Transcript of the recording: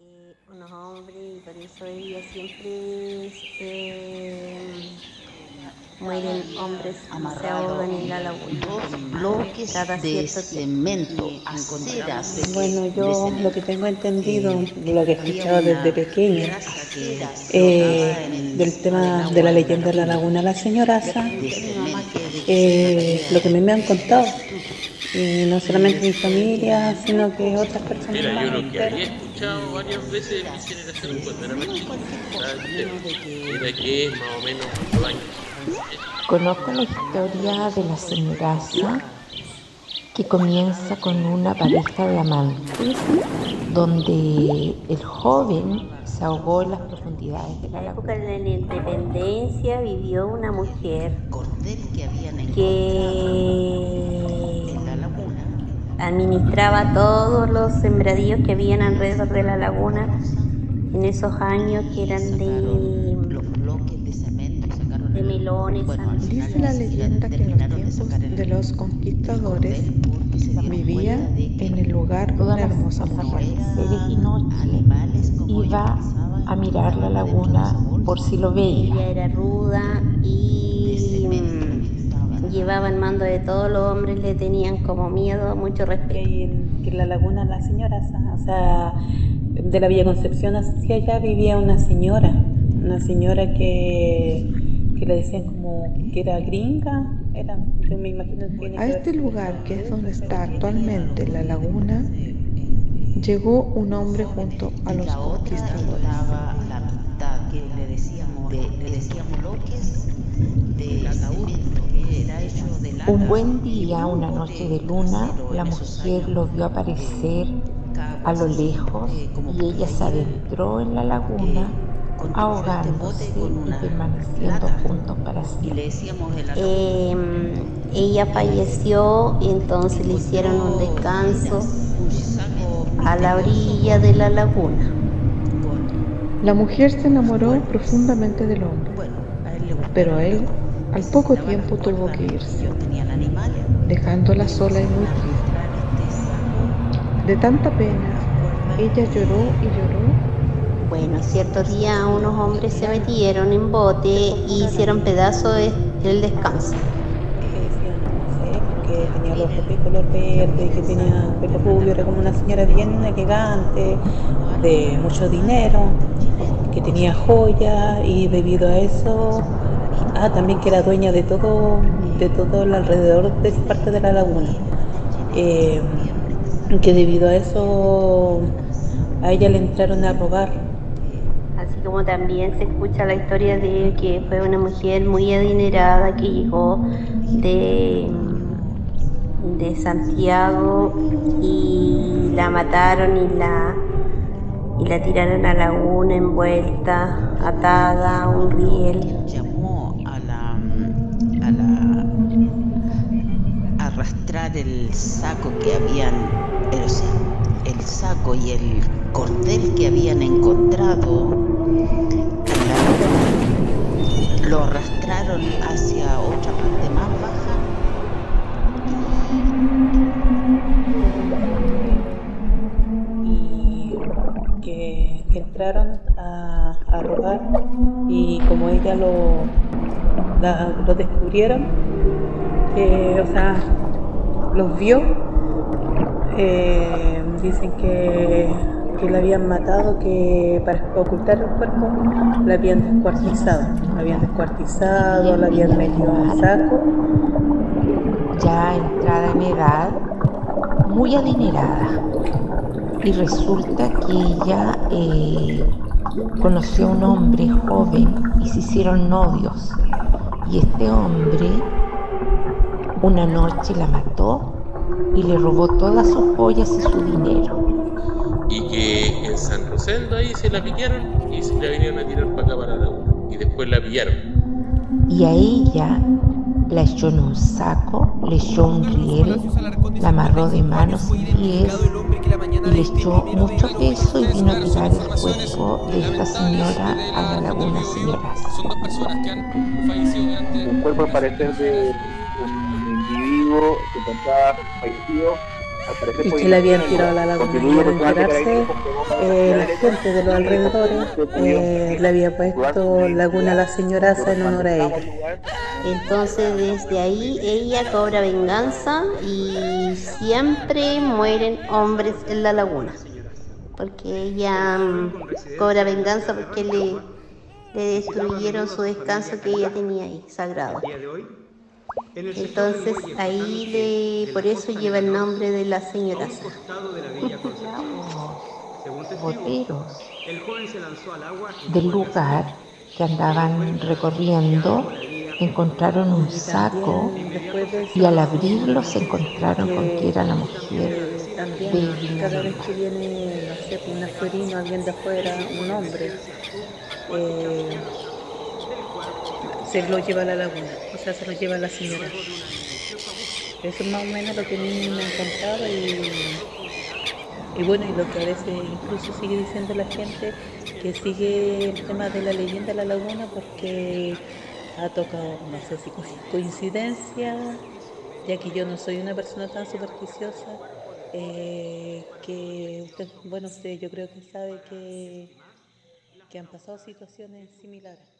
eh, unos hombres y por eso ella siempre eh, mueren hombres ahogan en la laguna. bloques Cada de cemento, aceras. Bueno, yo lo que tengo entendido, lo que he escuchado desde pequeña, eh, del tema de la leyenda de la laguna. La Señoraza, eh, lo que a mí me han contado, y no solamente mi familia, sino que otras personas Mira, yo lo que había escuchado varias veces de mi generación cuando era más chico, era que es más o menos ocho años. Conozco la historia de la señoraza que comienza con una pareja de amantes donde el joven se ahogó en las profundidades de la En la laguna. época de la independencia vivió una mujer que laguna. Administraba todos los sembradíos que habían alrededor de la laguna en esos años que eran de, Los bloques de cemento melones, Dice la leyenda que en los tiempos de los conquistadores se vivía en el lugar una hermosa mujer. animales como iba a mirar la laguna por si lo ella veía. era ruda y llevaba el mando de todos los hombres, le tenían como miedo, mucho respeto. en, que en la laguna La Señoraza, o sea, de la Villa Concepción hacia allá vivía una señora, una señora que, que le decían como que era gringa, era, yo me imagino que A este lugar, que es donde está actualmente la laguna, llegó un hombre junto a los la conquistadores. la mitad que le decíamos de, le decíamos bloques de cemento Un buen día, una noche de luna, la mujer lo vio aparecer a lo lejos y ella se adentró en la laguna ahogándose y permaneciendo juntos para siempre. Eh, ella falleció y entonces le hicieron un descanso a la orilla de la laguna. La mujer se enamoró profundamente del hombre, pero él al poco tiempo tuvo que irse, dejándola sola y muy triste. De tanta pena, ella lloró y lloró Bueno, cierto día unos hombres se metieron en bote y hicieron pedazo de- del descanso. que tenía los ojos de color verde, que tenía pelo rubio, era como una señora bien elegante, de mucho dinero, que tenía joyas y debido a eso, ah, también que era dueña de todo, de todo el alrededor de parte de la laguna. Eh, que debido a eso a ella le entraron a robar Así como también se escucha la historia de que fue una mujer muy adinerada que llegó de, de Santiago y la mataron y la, y la tiraron a la laguna envuelta, atada a un riel. Arrastrar el saco que habían el, el saco y el cordel que habían encontrado lo arrastraron hacia otra parte más baja. Y que, entraron a, robar y como ella lo, lo descubrieron, que, o sea, los vio, eh, dicen que, que la habían matado, que para ocultar el cuerpo la habían descuartizado, la habían descuartizado, la habían metido en saco ya entrada en edad, muy adinerada. Y resulta que ella eh, conoció a un hombre joven y se hicieron novios. Y este hombre una noche la mató y le robó todas sus joyas y su dinero. Y que en San Rosendo ahí se la pillaron y se la vinieron a tirar para acá para la laguna. Y después la pillaron. Y a ella la echó en un saco, le echó un riel, la amarró de manos y pies y le echó mucho peso y vino a tirar el cuerpo de esta señora a la laguna Señoras. Un cuerpo al parecer de un individuo encontraba fallecido y que le habían tirado a la laguna. Y al enterarse, eh, la gente de los alrededores eh, le había puesto Laguna La Señoraza en honor a ella. Entonces desde ahí ella cobra venganza y siempre mueren hombres en la laguna. Porque ella mm, cobra venganza porque le, le destruyeron su descanso que ella tenía ahí, sagrado. Entonces ahí le, por eso lleva el nombre de la señora. Boteros. del lugar que andaban recorriendo encontraron un saco y al abrirlo se encontraron con que era la mujer También cada vez que viene, no sé, un afuerino, alguien de afuera, un hombre, eh, se lo lleva a la laguna, o sea, se lo lleva a la señora. Eso es más o menos lo que me ha encantado y, y bueno, y lo que a veces incluso sigue diciendo la gente, que sigue el tema de la leyenda de la laguna porque ha tocado, no sé si coincidencia, ya que yo no soy una persona tan supersticiosa, eh, que usted, bueno, usted yo creo que sabe que, que han pasado situaciones similares.